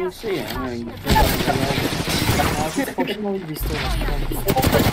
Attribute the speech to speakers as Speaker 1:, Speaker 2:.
Speaker 1: Io é, eh, no, posso non.